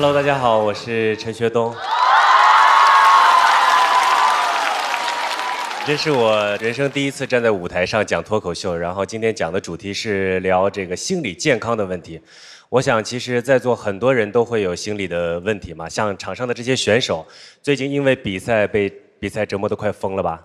Hello，大家好，我是陈学冬。这是我人生第一次站在舞台上讲脱口秀，然后今天讲的主题是聊这个心理健康的问题。我想，其实，在座很多人都会有心理的问题嘛，像场上的这些选手，最近因为比赛被比赛折磨得快疯了吧？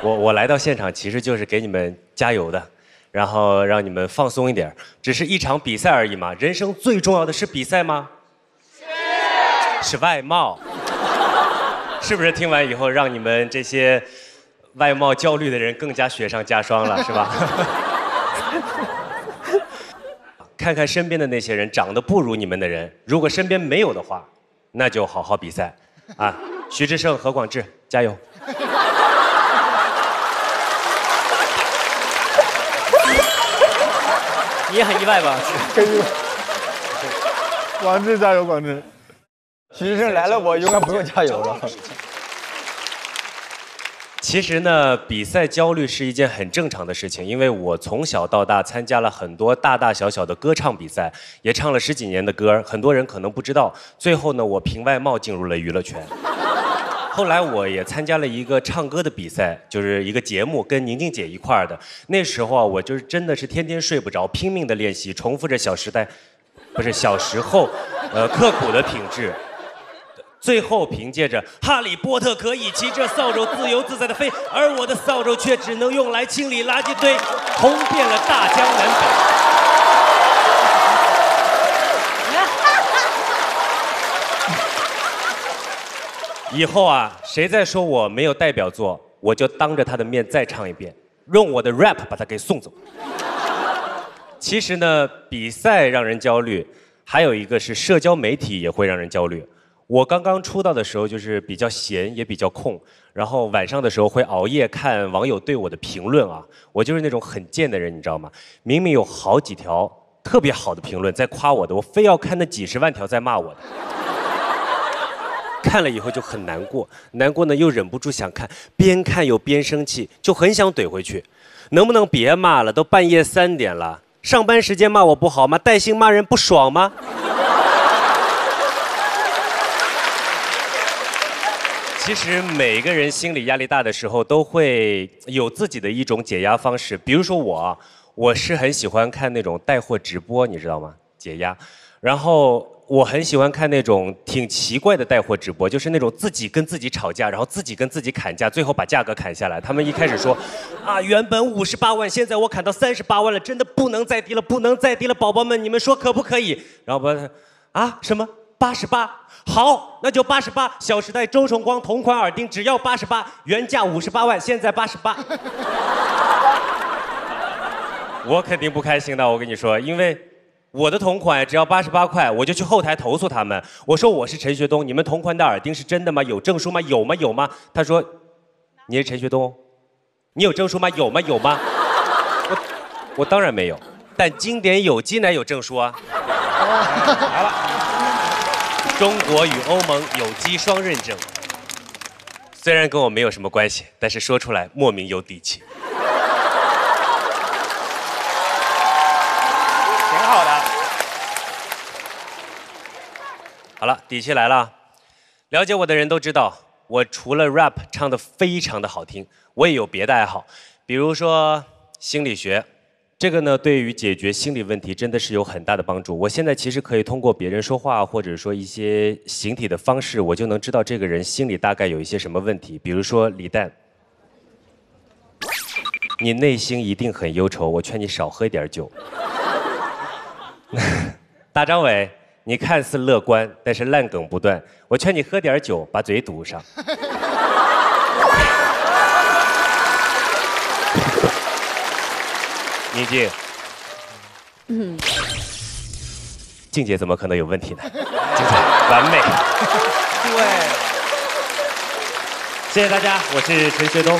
我我来到现场其实就是给你们加油的，然后让你们放松一点，只是一场比赛而已嘛。人生最重要的是比赛吗？是。是外貌。是不是听完以后让你们这些外貌焦虑的人更加雪上加霜了，是吧？看看身边的那些人，长得不如你们的人，如果身边没有的话，那就好好比赛，啊！徐志胜、何广智，加油！也很意外吧？很意外。广智加油，广智。徐志胜来了，我应该不用加油了。其实呢，比赛焦虑是一件很正常的事情，因为我从小到大参加了很多大大小小的歌唱比赛，也唱了十几年的歌。很多人可能不知道，最后呢，我凭外貌进入了娱乐圈。后来我也参加了一个唱歌的比赛，就是一个节目，跟宁静姐一块儿的。那时候啊，我就是真的是天天睡不着，拼命的练习，重复着《小时代》，不是小时候，呃，刻苦的品质。最后凭借着哈利波特可以骑着扫帚自由自在的飞，而我的扫帚却只能用来清理垃圾堆，红遍了大江南北。以后啊，谁再说我没有代表作，我就当着他的面再唱一遍，用我的 rap 把他给送走。其实呢，比赛让人焦虑，还有一个是社交媒体也会让人焦虑。我刚刚出道的时候就是比较闲，也比较空，然后晚上的时候会熬夜看网友对我的评论啊。我就是那种很贱的人，你知道吗？明明有好几条特别好的评论在夸我的，我非要看那几十万条在骂我的。看了以后就很难过，难过呢又忍不住想看，边看又边生气，就很想怼回去。能不能别骂了？都半夜三点了，上班时间骂我不好吗？带薪骂人不爽吗？其实每个人心理压力大的时候，都会有自己的一种解压方式。比如说我，我是很喜欢看那种带货直播，你知道吗？解压。然后我很喜欢看那种挺奇怪的带货直播，就是那种自己跟自己吵架，然后自己跟自己砍价，最后把价格砍下来。他们一开始说，啊，原本五十八万，现在我砍到三十八万了，真的不能再低了，不能再低了，宝宝们，你们说可不可以？然后不，啊，什么？八十八，好，那就八十八。小时代周崇光同款耳钉只要八十八，原价五十八万，现在八十八。我肯定不开心的，我跟你说，因为我的同款只要八十八块，我就去后台投诉他们。我说我是陈学冬，你们同款的耳钉是真的吗？有证书吗？有吗？有吗？他说你是陈学冬，你有证书吗？有吗？有吗？我我当然没有，但经典有机奶有证书啊。来了。中国与欧盟有机双认证，虽然跟我没有什么关系，但是说出来莫名有底气。挺好的。好底气来了。了解我的人都知道，我除了 rap 唱的非常的好听，我也有别的爱好，比如说心理学。这个呢，对于解决心理问题真的是有很大的帮助。我现在其实可以通过别人说话，或者说一些形体的方式，我就能知道这个人心里大概有一些什么问题。比如说李诞，你内心一定很忧愁，我劝你少喝一点酒。大张伟，你看似乐观，但是烂梗不断，我劝你喝点酒，把嘴堵上。宁静，嗯，静姐怎么可能有问题呢？静姐完美，对，谢谢大家，我是陈学冬。